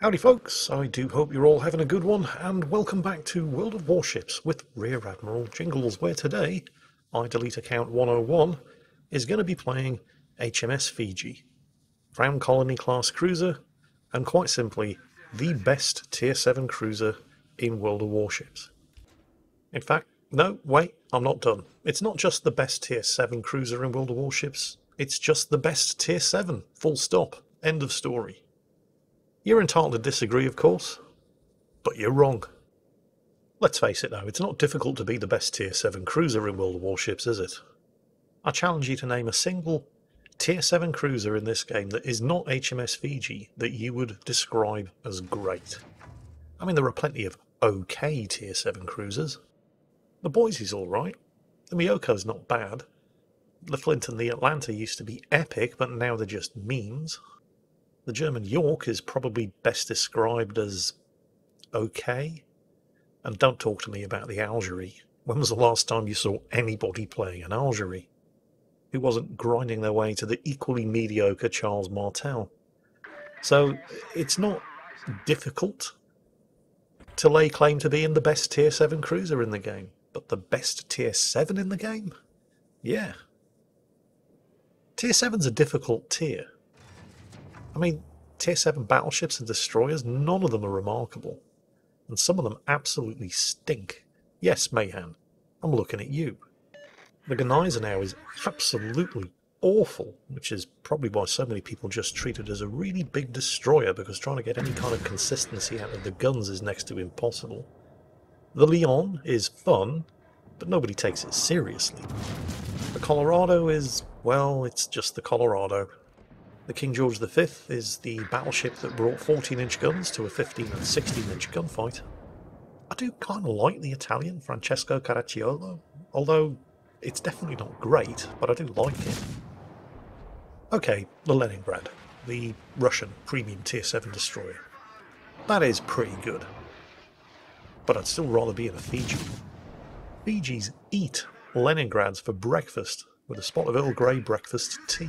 Howdy folks, I do hope you're all having a good one and welcome back to World of Warships with Rear Admiral Jingles where today I delete account 101 is going to be playing HMS Fiji, Crown Colony class cruiser and quite simply the best tier 7 cruiser in World of Warships. In fact, no, wait, I'm not done. It's not just the best tier 7 cruiser in World of Warships, it's just the best tier 7, full stop, end of story. You're entitled to disagree, of course, but you're wrong. Let's face it, though, it's not difficult to be the best Tier 7 cruiser in World of Warships, is it? I challenge you to name a single Tier 7 cruiser in this game that is not HMS Fiji that you would describe as great. I mean, there are plenty of okay Tier 7 cruisers. The Boise's alright. The Myoko's not bad. The Flint and the Atlanta used to be epic, but now they're just memes. The German York is probably best described as okay. And don't talk to me about the Algerie. When was the last time you saw anybody playing an Algerie who wasn't grinding their way to the equally mediocre Charles Martel? So it's not difficult to lay claim to being the best tier 7 cruiser in the game. But the best tier 7 in the game? Yeah. Tier 7's a difficult tier. I mean, Tier 7 battleships and destroyers, none of them are remarkable. And some of them absolutely stink. Yes, Mahan, I'm looking at you. The Gneisenau is absolutely awful, which is probably why so many people just treat it as a really big destroyer because trying to get any kind of consistency out of the guns is next to impossible. The Lyon is fun, but nobody takes it seriously. The Colorado is, well, it's just the Colorado. The King George V is the battleship that brought 14 inch guns to a 15 and 16 inch gunfight. I do kind of like the Italian Francesco Caracciolo, although it's definitely not great, but I do like it. Okay, the Leningrad, the Russian premium tier 7 destroyer. That is pretty good. But I'd still rather be in a Fiji. Fiji's eat Leningrads for breakfast with a spot of Earl Grey breakfast tea.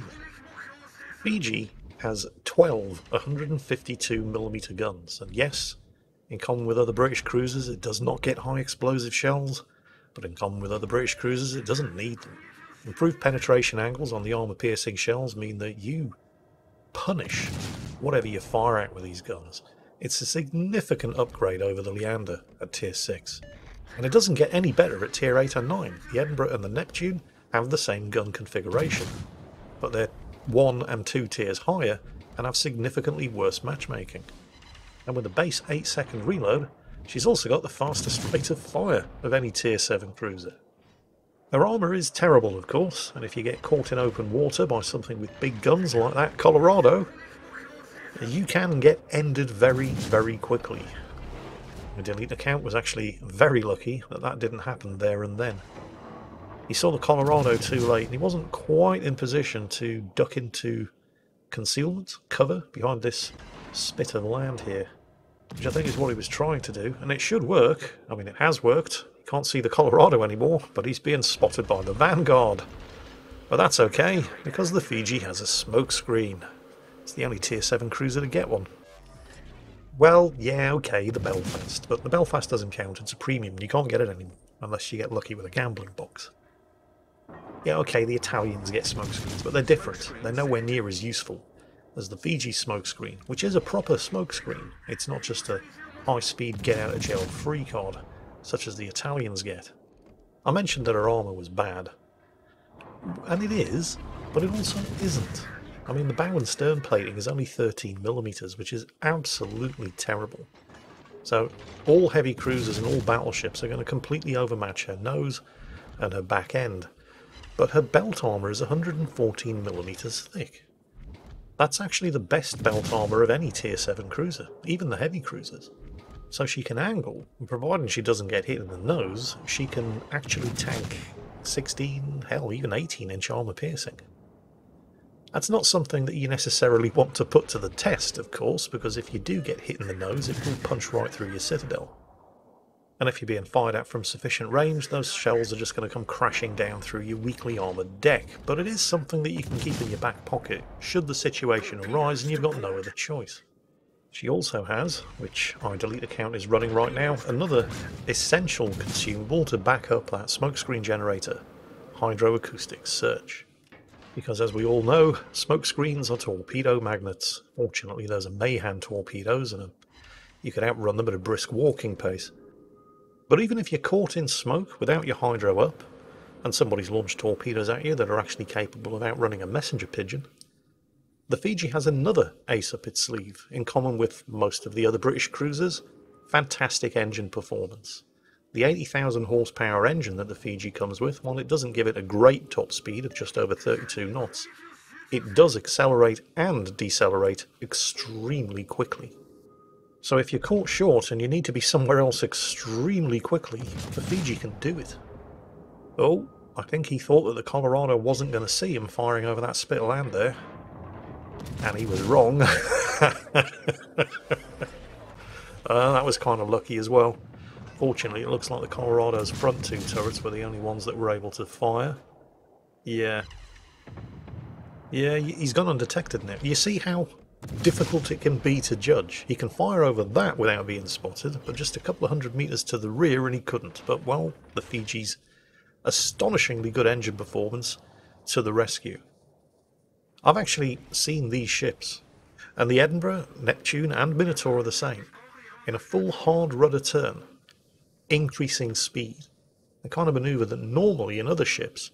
Fiji has 12 152mm guns, and yes, in common with other British cruisers, it does not get high explosive shells, but in common with other British cruisers, it doesn't need them. Improved penetration angles on the armour piercing shells mean that you punish whatever you fire at with these guns. It's a significant upgrade over the Leander at tier 6. And it doesn't get any better at tier 8 and 9. The Edinburgh and the Neptune have the same gun configuration, but they're one and two tiers higher and have significantly worse matchmaking. And with a base 8 second reload, she's also got the fastest rate of fire of any tier 7 cruiser. Her armour is terrible of course, and if you get caught in open water by something with big guns like that Colorado, you can get ended very, very quickly. The delete account was actually very lucky that that didn't happen there and then. He saw the Colorado too late, and he wasn't quite in position to duck into concealment, cover, behind this spit of land here. Which I think is what he was trying to do, and it should work. I mean, it has worked. You can't see the Colorado anymore, but he's being spotted by the Vanguard. But that's okay, because the Fiji has a smokescreen. It's the only Tier 7 cruiser to get one. Well, yeah, okay, the Belfast, but the Belfast doesn't count. It's a premium, you can't get it anymore, unless you get lucky with a gambling box. Yeah, okay, the Italians get smokescreens, but they're different. They're nowhere near as useful as the Fiji smokescreen, which is a proper smokescreen. It's not just a high-speed get-out-of-jail-free card, such as the Italians get. I mentioned that her armour was bad. And it is, but it also isn't. I mean, the bow and stern plating is only 13mm, which is absolutely terrible. So, all heavy cruisers and all battleships are going to completely overmatch her nose and her back end but her belt armour is 114mm thick. That's actually the best belt armour of any Tier 7 cruiser, even the heavy cruisers. So she can angle, and providing she doesn't get hit in the nose, she can actually tank 16, hell, even 18 inch armour piercing. That's not something that you necessarily want to put to the test, of course, because if you do get hit in the nose, it will punch right through your citadel. And if you're being fired at from sufficient range, those shells are just going to come crashing down through your weakly armoured deck. But it is something that you can keep in your back pocket, should the situation arise and you've got no other choice. She also has, which our delete account is running right now, another essential consumable to back up that smokescreen generator, hydroacoustic search. Because as we all know, smokescreens are torpedo magnets. Fortunately, there's a Mahan torpedoes and a, you can outrun them at a brisk walking pace. But even if you're caught in smoke without your hydro up, and somebody's launched torpedoes at you that are actually capable of outrunning a messenger pigeon, the Fiji has another ace up its sleeve, in common with most of the other British cruisers fantastic engine performance. The 80,000 horsepower engine that the Fiji comes with, while it doesn't give it a great top speed of just over 32 knots, it does accelerate and decelerate extremely quickly. So if you're caught short and you need to be somewhere else extremely quickly, the Fiji can do it. Oh, I think he thought that the Colorado wasn't going to see him firing over that spit of land there. And he was wrong. uh, that was kind of lucky as well. Fortunately, it looks like the Colorado's front two turrets were the only ones that were able to fire. Yeah. Yeah, he's gone undetected now. You see how difficult it can be to judge. He can fire over that without being spotted, but just a couple of hundred metres to the rear and he couldn't. But, well, the Fiji's astonishingly good engine performance to the rescue. I've actually seen these ships, and the Edinburgh, Neptune, and Minotaur are the same, in a full hard rudder turn, increasing speed. The kind of manoeuvre that normally in other ships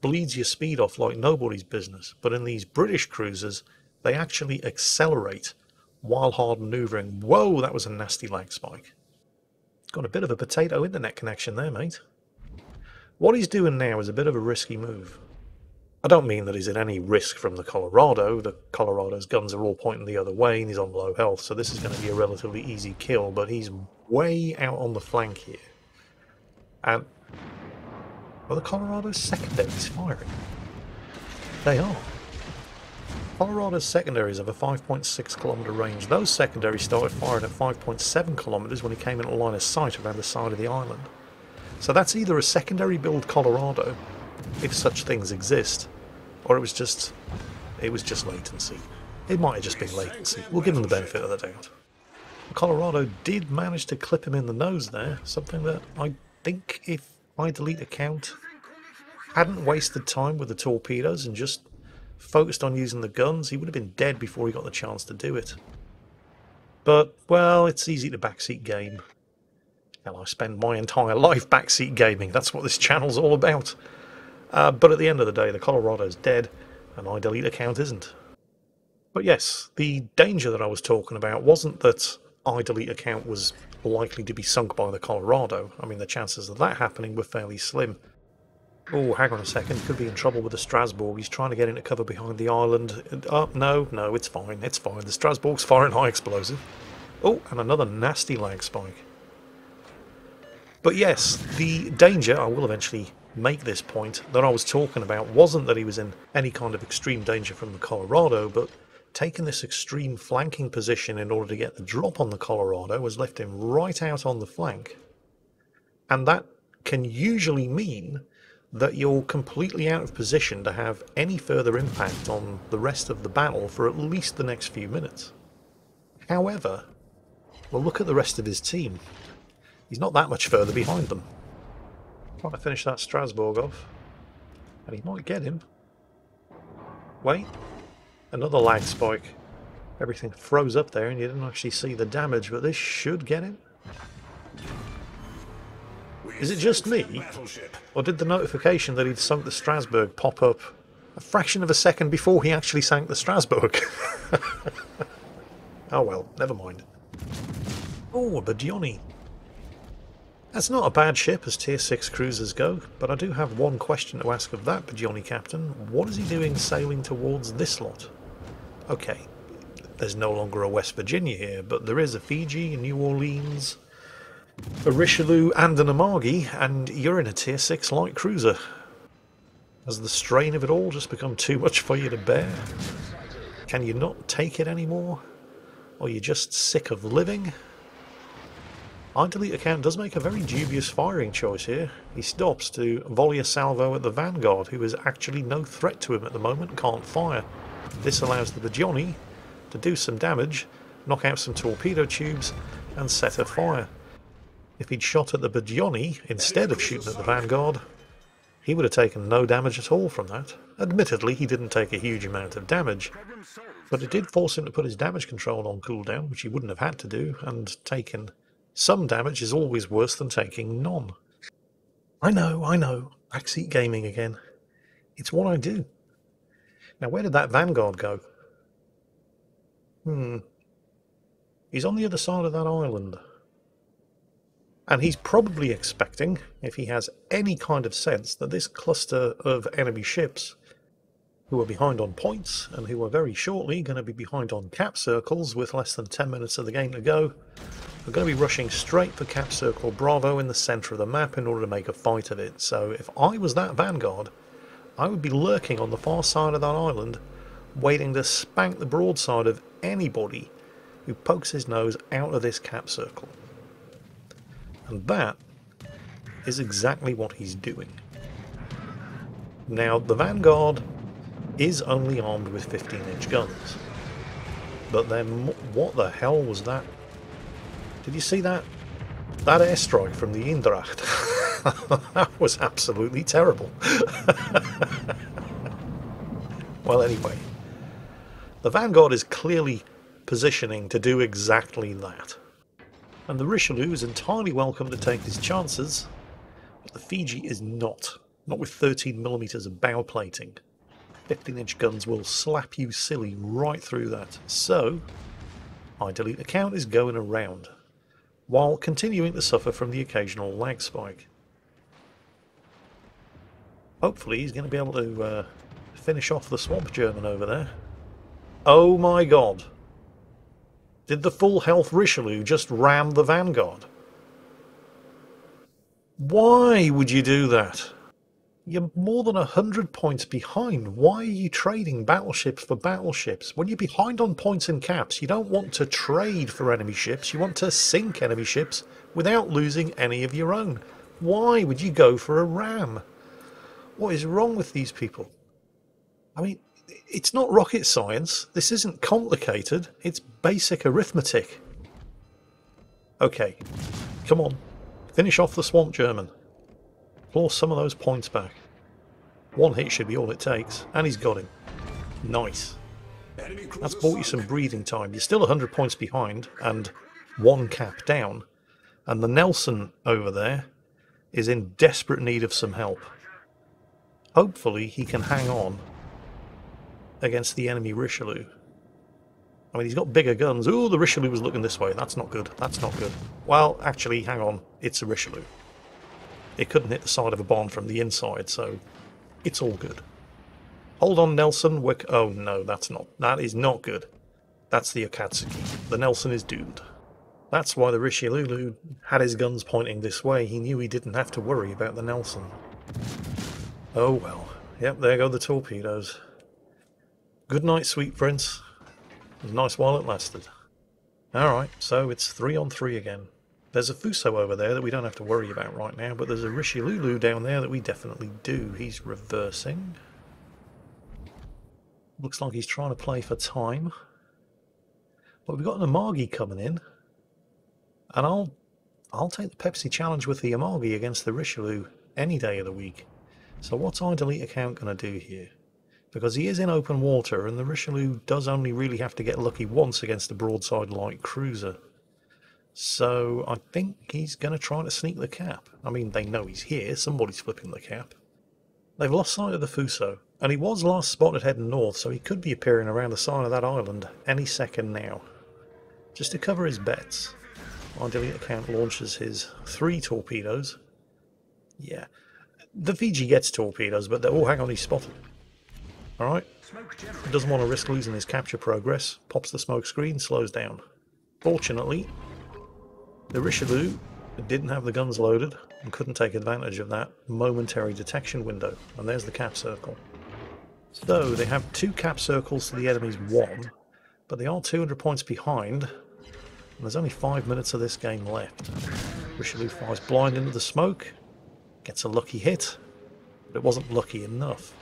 bleeds your speed off like nobody's business, but in these British cruisers, they actually accelerate while hard manoeuvring. Whoa, that was a nasty lag spike. Got a bit of a potato internet connection there, mate. What he's doing now is a bit of a risky move. I don't mean that he's at any risk from the Colorado. The Colorado's guns are all pointing the other way and he's on low health, so this is going to be a relatively easy kill, but he's way out on the flank here. And... Well, the Colorado's secondaries firing. They are. Colorado's secondaries have a 5.6 kilometre range. Those secondaries started firing at 5.7 kilometres when he came into line of sight around the side of the island. So that's either a secondary build Colorado, if such things exist, or it was just it was just latency. It might have just been latency. We'll give him the benefit of the doubt. Colorado did manage to clip him in the nose there, something that I think if my delete account hadn't wasted time with the torpedoes and just focused on using the guns, he would have been dead before he got the chance to do it. But, well, it's easy to backseat game. Hell, I spend my entire life backseat gaming. That's what this channel's all about. Uh, but at the end of the day, the Colorado's dead, and my delete account isn't. But yes, the danger that I was talking about wasn't that I delete account was likely to be sunk by the Colorado. I mean, the chances of that happening were fairly slim. Oh, hang on a second, could be in trouble with the Strasbourg. He's trying to get into cover behind the island. Oh, no, no, it's fine, it's fine. The Strasbourg's firing high explosive. Oh, and another nasty lag spike. But yes, the danger, I will eventually make this point that I was talking about wasn't that he was in any kind of extreme danger from the Colorado, but taking this extreme flanking position in order to get the drop on the Colorado has left him right out on the flank. And that can usually mean that you're completely out of position to have any further impact on the rest of the battle for at least the next few minutes. However, well look at the rest of his team. He's not that much further behind them. Trying to finish that Strasbourg off. And he might get him. Wait. Another lag spike. Everything froze up there and you didn't actually see the damage, but this should get him. Is it just me? Or did the notification that he'd sunk the Strasbourg pop up a fraction of a second before he actually sank the Strasbourg? oh well, never mind. Oh, the Dione. That's not a bad ship as Tier 6 cruisers go, but I do have one question to ask of that Bajoni captain. What is he doing sailing towards this lot? Okay, there's no longer a West Virginia here, but there is a Fiji, a New Orleans, a Richelieu and an Amagi, and you're in a Tier 6 light cruiser. Has the strain of it all just become too much for you to bear? Can you not take it anymore? Or are you just sick of living? Our delete account does make a very dubious firing choice here. He stops to volley a salvo at the Vanguard, who is actually no threat to him at the moment, can't fire. This allows the Bajoni to do some damage, knock out some torpedo tubes, and set a fire. If he'd shot at the Bajoni instead of shooting at the Vanguard, he would have taken no damage at all from that. Admittedly, he didn't take a huge amount of damage, but it did force him to put his damage control on cooldown, which he wouldn't have had to do, and taking some damage is always worse than taking none. I know, I know, backseat gaming again. It's what I do. Now, where did that Vanguard go? Hmm. He's on the other side of that island. And he's probably expecting, if he has any kind of sense, that this cluster of enemy ships, who are behind on points and who are very shortly going to be behind on cap circles with less than 10 minutes of the game to go, are going to be rushing straight for cap circle Bravo in the centre of the map in order to make a fight of it. So if I was that Vanguard, I would be lurking on the far side of that island, waiting to spank the broadside of anybody who pokes his nose out of this cap circle. And that is exactly what he's doing. Now, the Vanguard is only armed with 15 inch guns. But then, what the hell was that? Did you see that? That airstrike from the Eendracht. that was absolutely terrible. well, anyway, the Vanguard is clearly positioning to do exactly that and the Richelieu is entirely welcome to take his chances, but the Fiji is not, not with 13mm of bow plating. 15 inch guns will slap you silly right through that. So, I delete account is going around, while continuing to suffer from the occasional lag spike. Hopefully he's going to be able to uh, finish off the swamp German over there. Oh my god! Did the full health Richelieu just ram the Vanguard? Why would you do that? You're more than a hundred points behind. Why are you trading battleships for battleships? When you're behind on points and caps, you don't want to trade for enemy ships. You want to sink enemy ships without losing any of your own. Why would you go for a ram? What is wrong with these people? I mean, it's not rocket science. This isn't complicated. It's basic arithmetic. Okay, come on. Finish off the Swamp German. Claw some of those points back. One hit should be all it takes, and he's got him. Nice. That's bought you some breathing time. You're still 100 points behind, and one cap down. And the Nelson over there is in desperate need of some help. Hopefully he can hang on against the enemy Richelieu. I mean, he's got bigger guns. Oh, the Richelieu was looking this way. That's not good. That's not good. Well, actually, hang on. It's a Richelieu. It couldn't hit the side of a Bond from the inside, so it's all good. Hold on, Nelson. Wick. Oh, no, that's not. That is not good. That's the Akatsuki. The Nelson is doomed. That's why the Richelieu had his guns pointing this way. He knew he didn't have to worry about the Nelson. Oh well. Yep, there go the torpedoes. Good night, sweet prince. It was nice while it lasted. Alright, so it's three on three again. There's a Fuso over there that we don't have to worry about right now, but there's a Richelieu down there that we definitely do. He's reversing. Looks like he's trying to play for time. But we've got an Amagi coming in. And I'll I'll take the Pepsi challenge with the Amagi against the Richelieu any day of the week. So what's our delete account going to do here? Because he is in open water and the Richelieu does only really have to get lucky once against a broadside light cruiser. So I think he's going to try to sneak the cap. I mean, they know he's here, somebody's flipping the cap. They've lost sight of the Fuso, and he was last spotted heading north, so he could be appearing around the side of that island any second now. Just to cover his bets, our delete account launches his three torpedoes. Yeah, the Fiji gets torpedoes, but they're... Oh, hang on, he's spotted. Alright. Doesn't want to risk losing his capture progress. Pops the smoke screen, slows down. Fortunately, the Richelieu didn't have the guns loaded and couldn't take advantage of that momentary detection window. And there's the cap circle. So they have two cap circles to the enemy's one, but they are 200 points behind. And there's only five minutes of this game left. Richelieu fires blind into the smoke, gets a lucky hit, but it wasn't lucky enough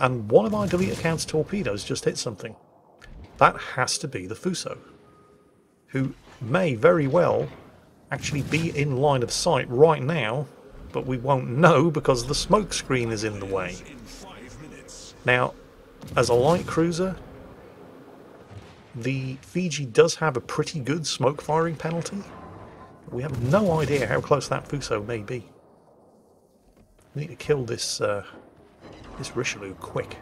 and one of my delete account's torpedoes just hit something. That has to be the Fuso. who may very well actually be in line of sight right now, but we won't know because the smoke screen is in the way. Now, as a light cruiser, the Fiji does have a pretty good smoke firing penalty. We have no idea how close that Fuso may be. We need to kill this uh, this Richelieu quick.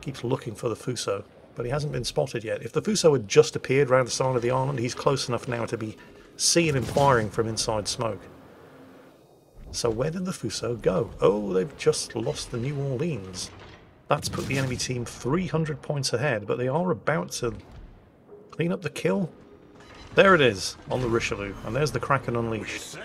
Keeps looking for the Fuso, but he hasn't been spotted yet. If the Fuso had just appeared round the side of the island, he's close enough now to be seen and firing from inside smoke. So where did the Fuso go? Oh, they've just lost the New Orleans. That's put the enemy team 300 points ahead, but they are about to clean up the kill. There it is, on the Richelieu, and there's the Kraken Unleashed.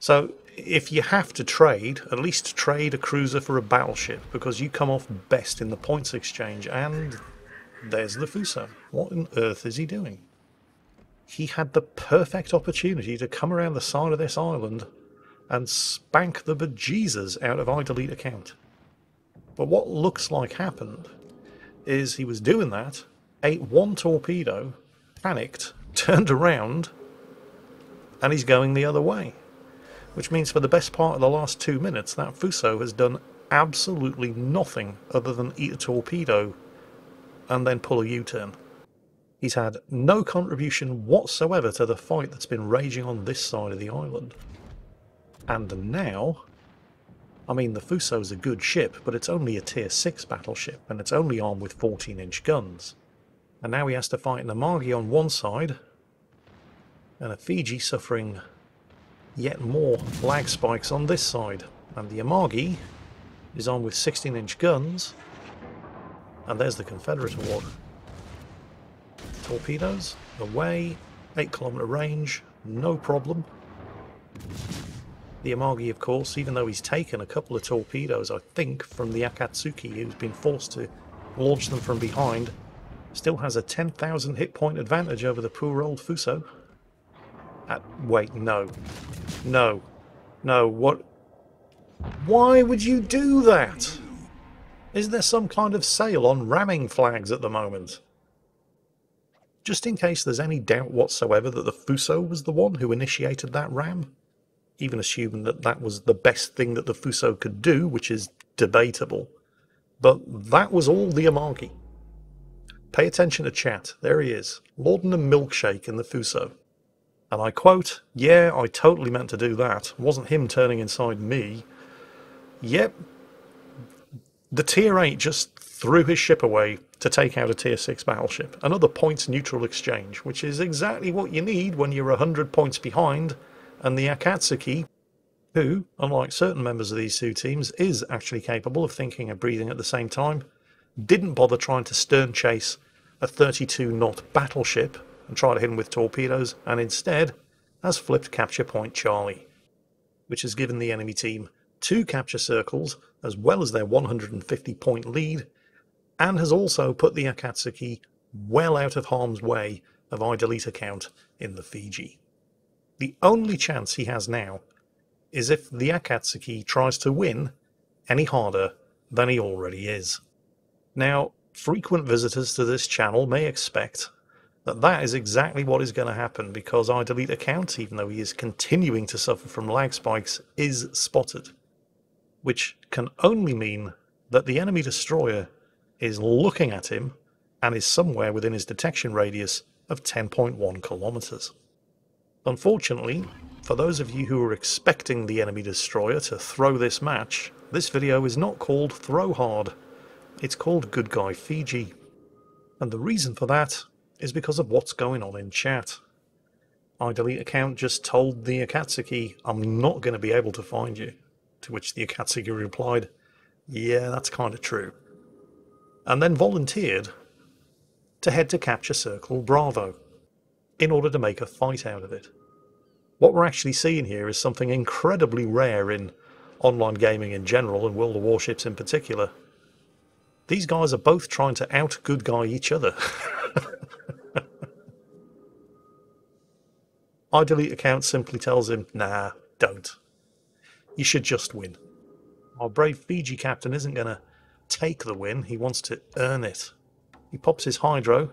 So, if you have to trade, at least trade a cruiser for a battleship, because you come off best in the points exchange, and there's the Fuso. What on earth is he doing? He had the perfect opportunity to come around the side of this island and spank the bejesus out of I delete account. But what looks like happened is he was doing that, ate one torpedo, panicked, turned around, and he's going the other way. Which means for the best part of the last two minutes, that Fuso has done absolutely nothing other than eat a torpedo and then pull a U-turn. He's had no contribution whatsoever to the fight that's been raging on this side of the island. And now, I mean, the Fuso's a good ship, but it's only a Tier 6 battleship, and it's only armed with 14-inch guns. And now he has to fight an Amagi on one side, and a Fiji suffering yet more lag spikes on this side. And the Amagi is armed with 16-inch guns, and there's the Confederate award. Torpedoes, away, 8 kilometer range, no problem. The Amagi, of course, even though he's taken a couple of torpedoes, I think, from the Akatsuki, who's been forced to launch them from behind, still has a 10,000 hit point advantage over the poor old Fuso. Wait, no. No. No, what? Why would you do that? Is there some kind of sale on ramming flags at the moment? Just in case there's any doubt whatsoever that the Fuso was the one who initiated that ram? even assuming that that was the best thing that the Fuso could do, which is debatable. But that was all the Amagi. Pay attention to chat. There he is, a milkshake in the Fuso. And I quote, Yeah, I totally meant to do that. Wasn't him turning inside me. Yep. The Tier 8 just threw his ship away to take out a Tier 6 battleship. Another points neutral exchange, which is exactly what you need when you're 100 points behind and the Akatsuki, who, unlike certain members of these two teams, is actually capable of thinking and breathing at the same time, didn't bother trying to stern chase a 32 knot battleship and try to hit him with torpedoes, and instead has flipped capture point Charlie, which has given the enemy team two capture circles as well as their 150 point lead, and has also put the Akatsuki well out of harm's way of I delete account in the Fiji. The only chance he has now is if the Akatsuki tries to win any harder than he already is. Now, frequent visitors to this channel may expect that that is exactly what is going to happen because our delete account, even though he is continuing to suffer from lag spikes, is spotted. Which can only mean that the enemy destroyer is looking at him and is somewhere within his detection radius of 10.1 kilometers. Unfortunately, for those of you who are expecting the enemy destroyer to throw this match, this video is not called Throw Hard. It's called Good Guy Fiji. And the reason for that is because of what's going on in chat. I delete account just told the Akatsuki, I'm not going to be able to find you. To which the Akatsuki replied, Yeah, that's kind of true. And then volunteered to head to Capture Circle Bravo in order to make a fight out of it. What we're actually seeing here is something incredibly rare in online gaming in general and World of Warships in particular. These guys are both trying to out good guy each other. I delete account simply tells him, nah, don't. You should just win. Our brave Fiji captain isn't going to take the win, he wants to earn it. He pops his hydro,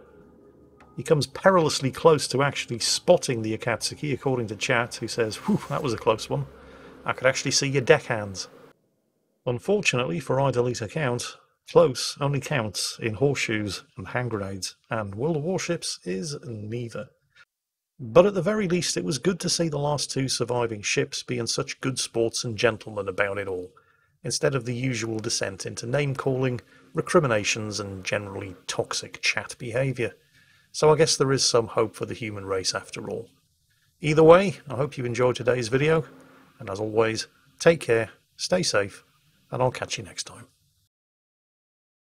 He comes perilously close to actually spotting the Akatsuki, according to chat, who says, Whew, that was a close one. I could actually see your deckhands. Unfortunately for I Delete account, close only counts in horseshoes and hand grenades, and World of Warships is neither. But at the very least, it was good to see the last two surviving ships being such good sports and gentlemen about it all, instead of the usual descent into name calling, recriminations, and generally toxic chat behaviour. So I guess there is some hope for the human race after all. Either way, I hope you enjoyed today's video, and as always, take care, stay safe, and I'll catch you next time.